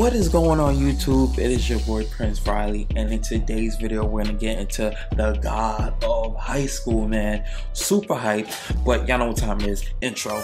What is going on YouTube? It is your boy Prince Riley and in today's video we're gonna get into the god of high school man. Super hype, but y'all know what time it is. Intro.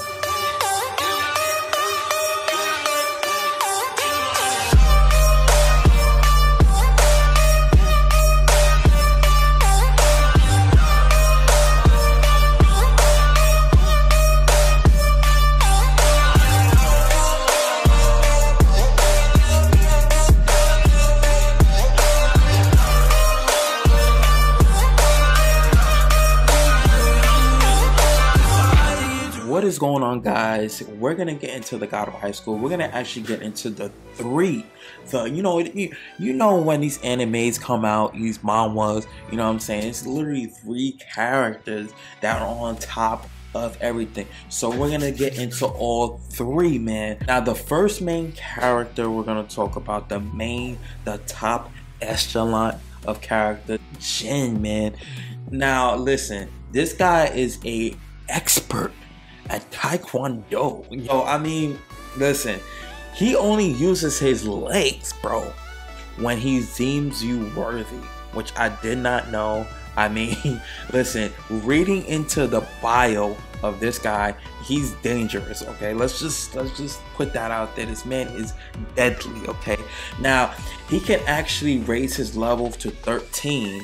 Is going on guys? We're gonna get into the god of high school. We're gonna actually get into the three the you know you, you know when these animes come out these manhwas you know what i'm saying? It's literally three characters that are on top of everything. So we're gonna get into all three man. Now the first main character we're gonna talk about the main the top echelon of character jin man. Now listen this guy is a expert at Taekwondo. Yo, I mean, listen, he only uses his legs, bro, when he deems you worthy, which I did not know. I mean, listen, reading into the bio of this guy, he's dangerous, okay? Let's just let's just put that out there. This man is deadly, okay? Now, he can actually raise his level to 13,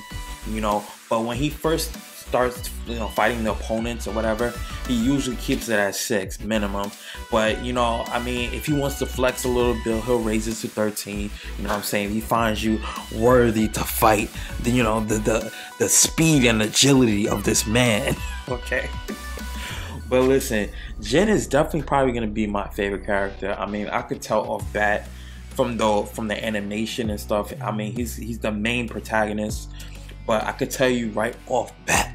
you know, but when he first starts you know fighting the opponents or whatever he usually keeps it at six minimum. But you know i mean if he wants to flex a little bit he'll raise it to 13 you know what i'm saying? He finds you worthy to fight the you know the the, the speed and agility of this man. Okay? But listen jin is definitely probably to be my favorite character. I mean i could tell off bat from the from the animation and stuff. I mean he's he's the main protagonist. But I could tell you right off bat,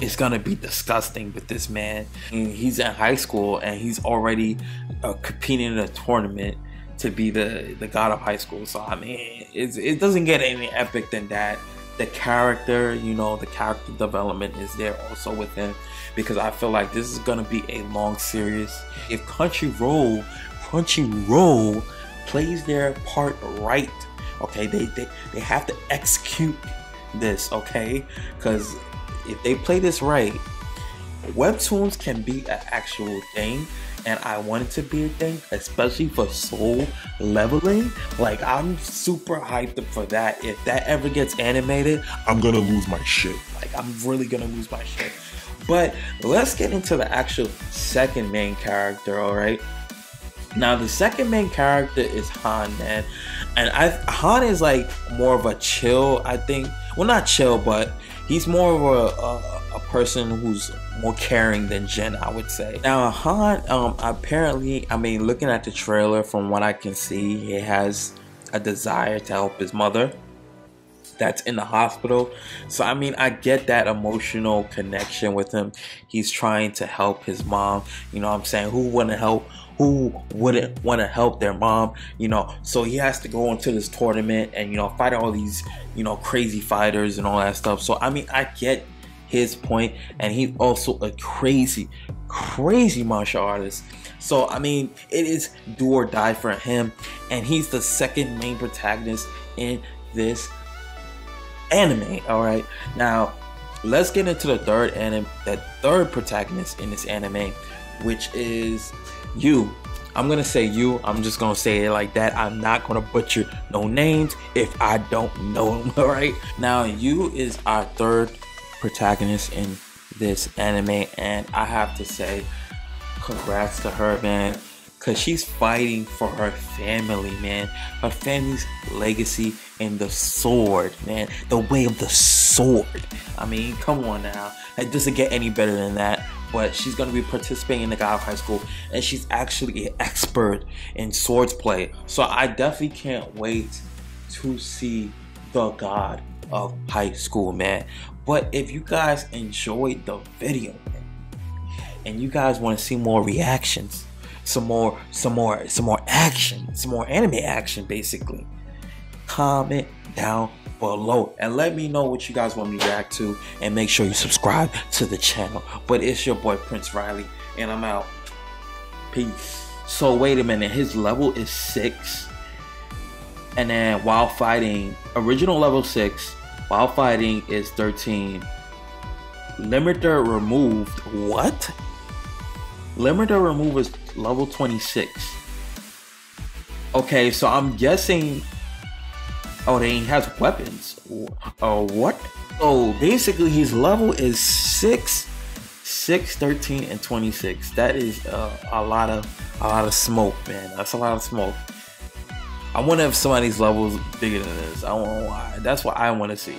it's gonna be disgusting with this man. And he's in high school and he's already uh, competing in a tournament to be the the god of high school. So I mean, it doesn't get any epic than that. The character, you know, the character development is there also with him because I feel like this is gonna be a long series. If Country Crunchyroll, Crunchyroll plays their part right, okay, they they, they have to execute this, okay? Because if they play this right, webtoons can be an actual thing and I want it to be a thing, especially for Solo Leveling. Like I'm super hyped for that. If that ever gets animated, I'm gonna lose my shit. Like I'm really gonna lose my shit. But let's get into the actual second main character, alright? Now the second main character is Han, man. And I Han is like more of a chill, I think. Well not chill, but he's more of a, a, a, person who's more caring than Jin, I would say. Now, Han, um, apparently, I mean, looking at the trailer, from what I can see, he has a desire to help his mother that's in the hospital. So, I mean, I get that emotional connection with him. He's trying to help his mom. You know I'm saying? Who wouldn't help? Who wouldn't want to help their mom? You know, so he has to go into this tournament and, you know, fight all these, you know, crazy fighters and all that stuff. So, I mean, I get his point, and he's also a crazy, crazy martial artist. So, I mean, it is do or die for him, and he's the second main protagonist in this anime. All right, now let's get into the third anime, the third protagonist in this anime, which is you. I'm gonna say you. I'm just gonna say it like that. I'm not gonna butcher no names if I don't know them. All right. Now you is our third protagonist in this anime, and I have to say, congrats to her, man. Cause she's fighting for her family, man. Her family's legacy and the sword, man. The way of the sword. I mean, come on now. It doesn't get any better than that. But she's gonna be participating in the God of High School, and she's actually an expert in swords play. So I definitely can't wait to see the God of High School, man. But if you guys enjoyed the video, and you guys want to see more reactions, some more, some more, some more action, some more anime action, basically. Comment down below and let me know what you guys want me to react to and make sure you subscribe to the channel. But it's your boy Prince Riley and I'm out. Peace. So wait a minute, his level is six. And then while fighting, original level 6, while fighting is 13. Limiter removed. What? Limiter removed is level 26. Okay, so I'm guessing. Oh, then he has weapons. Oh, what? Oh, basically his level is 6, 6, 13, and 26. That is uh, a lot of a lot of smoke, man. That's a lot of smoke. I wonder if somebody's level is bigger than this. I don't know. That's what I want to see.